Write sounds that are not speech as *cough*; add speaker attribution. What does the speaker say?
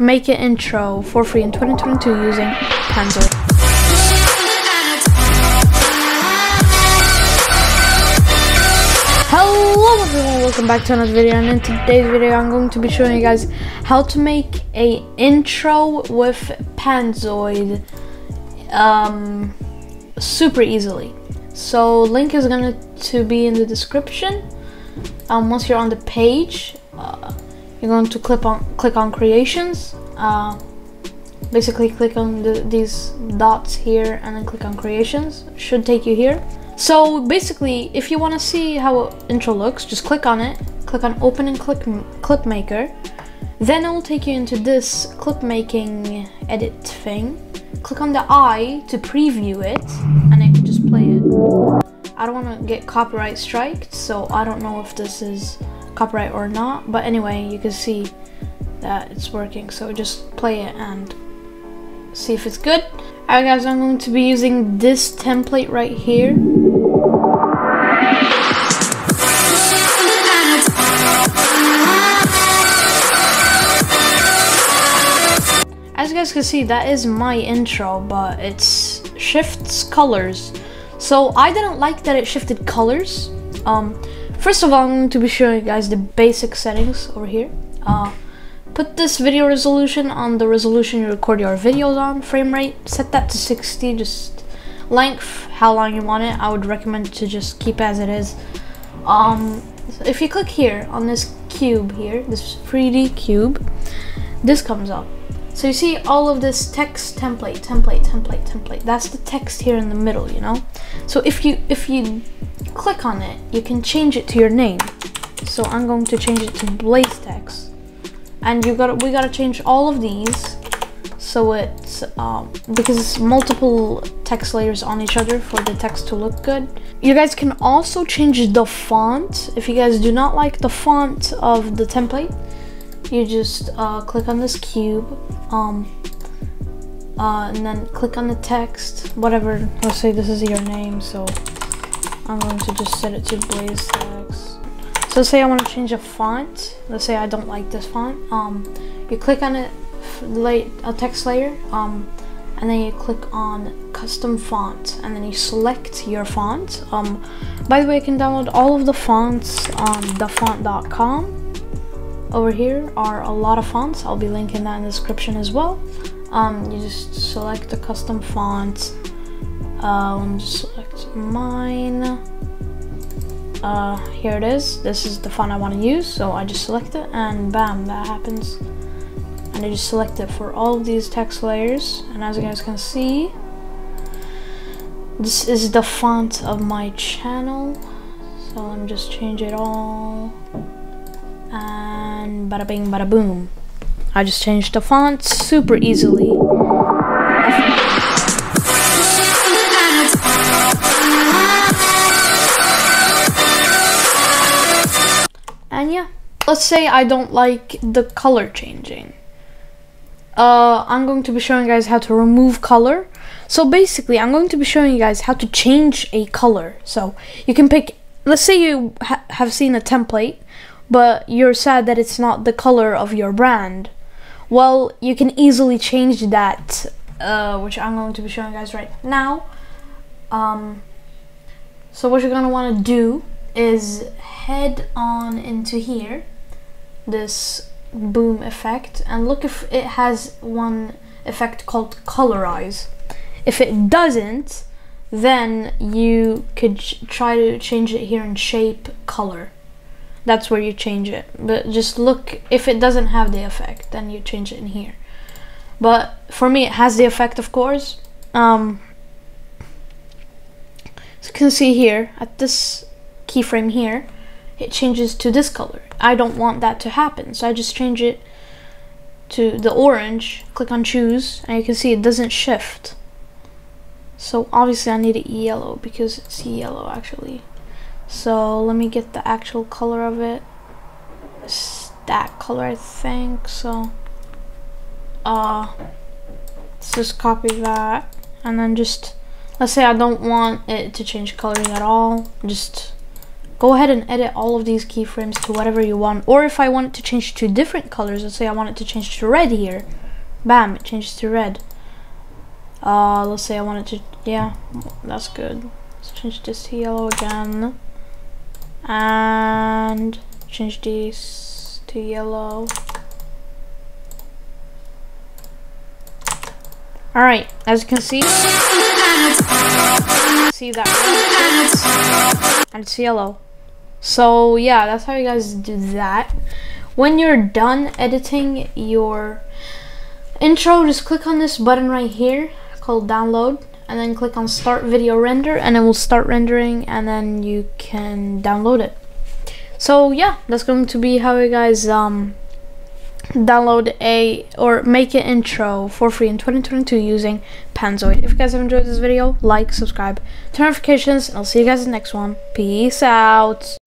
Speaker 1: make an intro for free in 2022 using Panzoid. Hello everyone, welcome back to another video and in today's video I'm going to be showing you guys how to make a intro with Panzoid um, super easily. So link is going to be in the description. Um, once you're on the page, uh, you're going to click on click on creations. Uh, basically click on the, these dots here and then click on creations. Should take you here. So basically, if you want to see how intro looks, just click on it, click on open and click clip maker, then it will take you into this clip making edit thing. Click on the eye to preview it, and it can just play it. I don't want to get copyright striked, so I don't know if this is copyright or not, but anyway, you can see that it's working, so just play it and see if it's good. Alright guys, I'm going to be using this template right here. As you guys can see, that is my intro, but it shifts colors. So I didn't like that it shifted colors. Um, first of all, I'm going to be showing you guys the basic settings over here. Uh, put this video resolution on the resolution you record your videos on. Frame rate, set that to 60. Just length, how long you want it. I would recommend to just keep as it is. Um, if you click here on this cube here, this 3D cube, this comes up. So you see all of this text template, template, template, template. That's the text here in the middle, you know? So if you if you click on it, you can change it to your name. So I'm going to change it to Blazetex. And you got we gotta change all of these so it's um, because it's multiple text layers on each other for the text to look good. You guys can also change the font if you guys do not like the font of the template you just uh, click on this cube um, uh, and then click on the text whatever let's say this is your name so I'm going to just set it to Blazetex so say I want to change a font let's say I don't like this font um, you click on it a text layer um, and then you click on custom font and then you select your font um, by the way you can download all of the fonts on dafont.com over here are a lot of fonts. I'll be linking that in the description as well. Um, you just select the custom font. Uh, mine. Uh, here it is. This is the font I want to use. So I just select it and bam, that happens. And I just select it for all of these text layers. And as you guys can see, this is the font of my channel. So me just change it all and bada bing bada boom I just changed the font super easily *laughs* let's say I don't like the color changing uh, I'm going to be showing you guys how to remove color so basically I'm going to be showing you guys how to change a color so you can pick let's say you ha have seen a template but you're sad that it's not the color of your brand. Well, you can easily change that, uh, which I'm going to be showing you guys right now. Um, so what you're gonna want to do is head on into here, this boom effect, and look if it has one effect called colorize. If it doesn't, then you could try to change it here in shape color. That's where you change it. But just look if it doesn't have the effect then you change it in here. But for me it has the effect of course. Um, you can see here at this keyframe here it changes to this color I don't want that to happen so I just change it to the orange click on choose and you can see it doesn't shift so obviously I need it yellow because it's yellow actually so let me get the actual color of it. It's that color, I think. So, uh, let's just copy that. And then just, let's say I don't want it to change colors at all. Just go ahead and edit all of these keyframes to whatever you want. Or if I want it to change to different colors, let's say I want it to change to red here. Bam, it changes to red. Uh, let's say I want it to, yeah, that's good. Let's change this to yellow again. And change this to yellow. Alright, as you can see, see that and it's yellow. So yeah, that's how you guys do that. When you're done editing your intro, just click on this button right here called download and then click on start video render and it will start rendering and then you can download it. So yeah, that's going to be how you guys um download a or make an intro for free in 2022 using Panzoid. If you guys have enjoyed this video, like, subscribe, turn notifications, and I'll see you guys in the next one. Peace out.